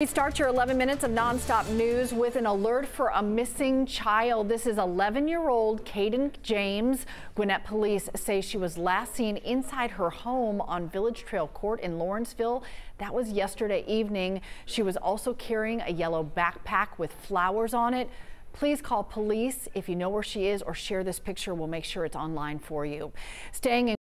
We start your 11 minutes of nonstop news with an alert for a missing child. This is 11-year-old Kayden James. Gwinnett police say she was last seen inside her home on Village Trail Court in Lawrenceville. That was yesterday evening. She was also carrying a yellow backpack with flowers on it. Please call police if you know where she is or share this picture. We'll make sure it's online for you. Staying in